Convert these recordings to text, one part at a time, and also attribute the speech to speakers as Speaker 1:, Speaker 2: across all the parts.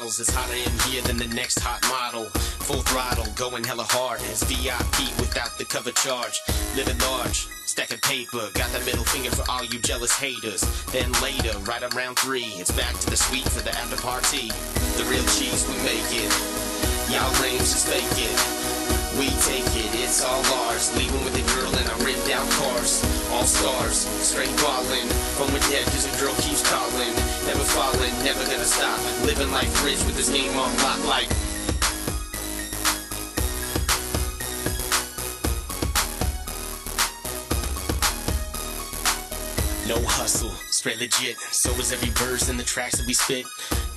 Speaker 1: bottles. It's hotter in here than the next hot model. Full throttle, going hella hard. It's VIP without the cover charge. Living large, stack of paper. Got that middle finger for all you jealous haters. Then later, right around three, it's back to the suite for the after party. The real cheese, we make it. Y'all just fake it. We take it, it's all ours. Leaving with a girl in our ripped out cars. All stars, straight ballin'. From with dead, cause a girl keeps calling. Living life rich with this game on lock like. No hustle, straight legit. So is every verse in the tracks that we spit.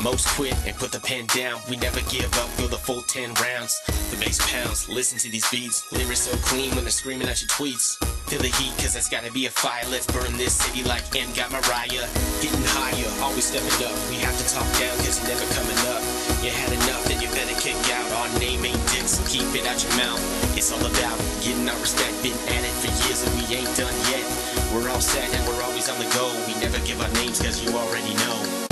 Speaker 1: Most quit and put the pen down. We never give up, go the full 10 rounds. The bass pounds, listen to these beats. Lyrics so clean when they're screaming at your tweets. Feel the heat, cause that's gotta be a fire. Let's burn this city like M got Mariah. Getting higher, always stepping up. We have to talk down, cause you're never coming up. You had enough, then you better kick out. Our name ain't dick, so keep it out your mouth. It's all about getting our respect. Been at it for years and we ain't done yet. We're all set always on the go. We never give our names cause you already know.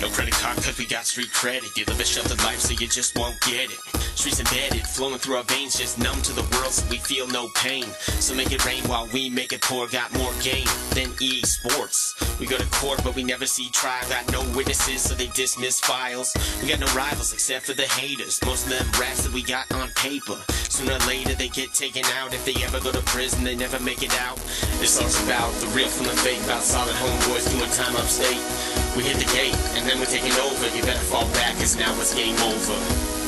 Speaker 1: No credit card cause we got street credit. You live a sheltered life so you just won't get it. Streets embedded, flowing through our veins, just numb to the world so we feel no pain. So make it rain while we make it pour. Got more game than EA Sports. We go to court but we never see trial. Got no witnesses so they dismiss files. We got no rivals except for the haters. Most of them rats that we got on paper. Sooner or later they get taken out. If they ever go to prison, they never make it out. This song's about the real from the fake, about solid homeboys doing time upstate. We hit the gate and then we're taking over. You better fall back, cause now it's game over.